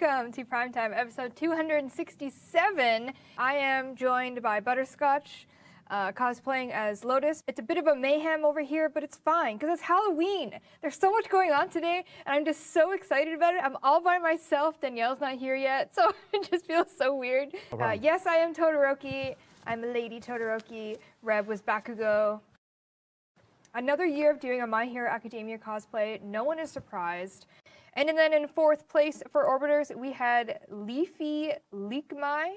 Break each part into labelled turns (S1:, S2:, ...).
S1: welcome to Primetime episode 267. I am joined by Butterscotch, uh, cosplaying as Lotus. It's a bit of a mayhem over here, but it's fine because it's Halloween. There's so much going on today, and I'm just so excited about it. I'm all by myself. Danielle's not here yet, so it just feels so weird. Uh, yes, I am Todoroki. I'm a lady Todoroki. Reb was Bakugo. Another year of doing a My Hero Academia cosplay. No one is surprised. And then in fourth place for Orbiters, we had Leafy Leakmai.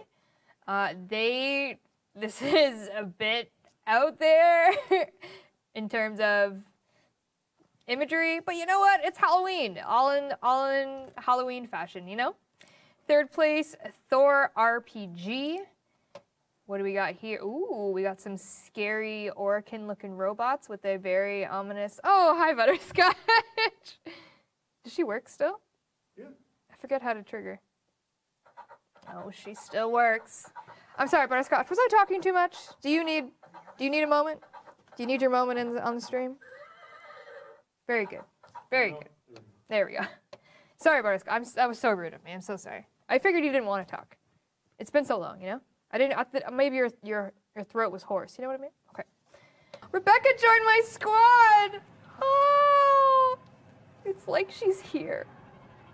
S1: Uh, they, this is a bit out there in terms of imagery, but you know what? It's Halloween, all in all in Halloween fashion, you know. Third place, Thor RPG. What do we got here? Ooh, we got some scary Orokin looking robots with a very ominous. Oh, hi, Butterscotch. Does she work still?
S2: Yeah.
S1: I forget how to trigger. Oh, she still works. I'm sorry, Butterscotch. Was I talking too much? Do you need do you need a moment? Do you need your moment in the, on the stream? Very good. Very good. There we go. Sorry, Butterscotch. I'm, that was so rude of me. I'm so sorry. I figured you didn't want to talk. It's been so long, you know? I didn't. I th- maybe your your your throat was hoarse. You know what I mean? Okay. Rebecca joined my squad. Oh, it's like she's here,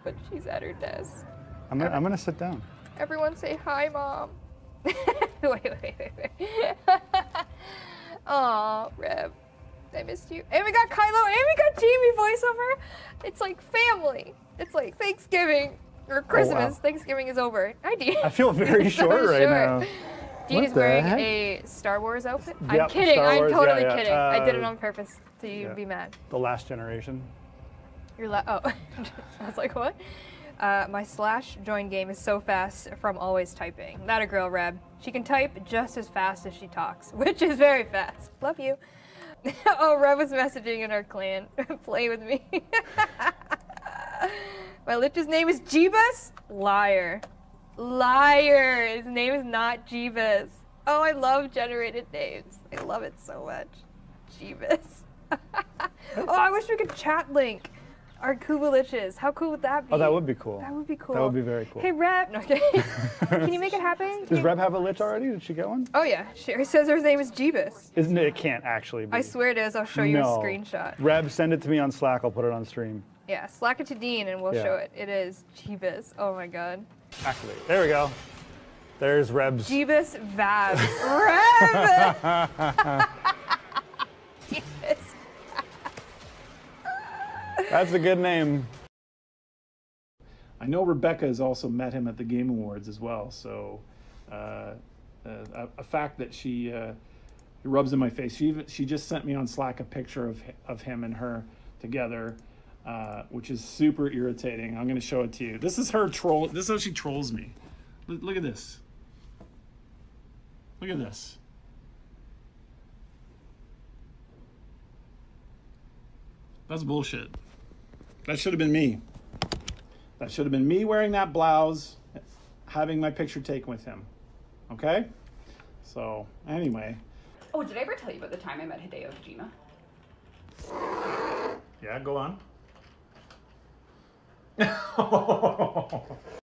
S1: but she's at her desk.
S2: I'm gonna, I'm gonna sit down.
S1: Everyone say hi, mom. wait, wait, wait, wait. Aw, Reb. I missed you. And we got Kylo and we got Jamie voiceover. It's like family. It's like Thanksgiving or Christmas. Thanksgiving is over. Hi, Dean.
S2: I feel very
S1: So
S2: short right now.
S1: Dean is wearing
S2: heck?
S1: a Star Wars outfit. I'm kidding. I'm
S2: Wars, yeah,
S1: totally
S2: yeah.
S1: kidding. I did it
S2: Uh,
S1: on purpose so you'd
S2: yeah.
S1: be mad.
S2: The last generation.
S1: You're la- oh, I was like, what? Uh, my slash join game is so fast from always typing. Not a girl, Reb. She can type just as fast as she talks, which is very fast. Love you. oh, Reb was messaging in our clan. Play with me. my lich's name is Jeebus? Liar. Liar. His name is not Jeebus. Oh, I love generated names. I love it so much. Jeebus. oh, I wish we could chat link our Kuva Liches. How cool would that be?
S2: Oh, that would be cool.
S1: That would be cool.
S2: That would be very cool.
S1: Hey, Reb. No, okay. Can you make it happen? Can
S2: Does
S1: you-
S2: Reb have a lich already? Did she get one?
S1: Oh yeah, she says her name is Jeebus.
S2: Isn't it? It can't actually be.
S1: I swear it is. I'll show you
S2: no.
S1: a screenshot.
S2: Reb, send it to me on Slack. I'll put it on stream.
S1: Yeah, slack it to Dean and we'll
S2: Yeah.
S1: show it. It is Jeebus. Oh my god.
S2: Activate. There we go. There's Reb's.
S1: Jeebus Vabs. Reb! Jeebus.
S2: That's a good name.
S3: I know Rebecca has also met him at the Game Awards as well. So, uh, uh, a, a fact that she uh, rubs in my face. She even, she just sent me on Slack a picture of of him and her together, uh, which is super irritating. I'm going to show it to you. This is her troll. This is how she trolls me. Look, look at this. Look at this. That's bullshit. That should have been me. That should have been me wearing that blouse, having my picture taken with him. Okay? So, anyway.
S4: Oh, did I ever tell you about the time I met Hideo Kojima?
S3: Yeah, go on.